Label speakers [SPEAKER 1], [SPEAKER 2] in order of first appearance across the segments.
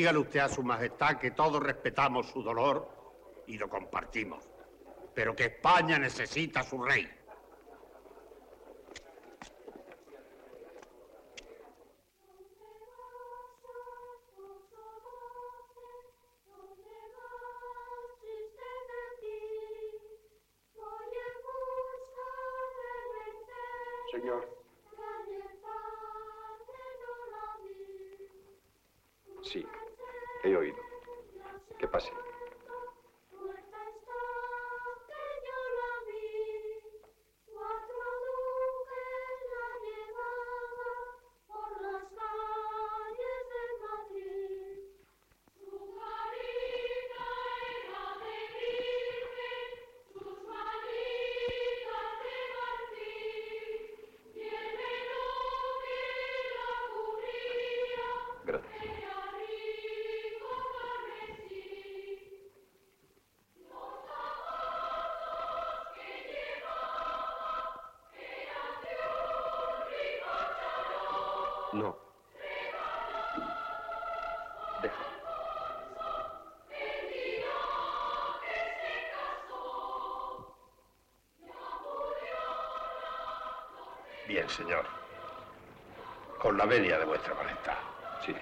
[SPEAKER 1] Dígale usted a su majestad que todos respetamos su dolor y lo compartimos, pero que España necesita a su rey.
[SPEAKER 2] Señor. Sí, he oído. Que pase. No.
[SPEAKER 1] Bien, señor. Con la venia de vuestra majestad.
[SPEAKER 2] Sí.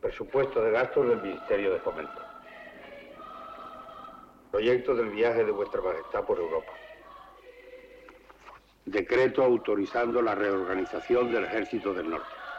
[SPEAKER 1] Presupuesto de gastos del Ministerio de Fomento. Proyecto del viaje de vuestra majestad por Europa. Decreto autorizando la reorganización del Ejército del Norte.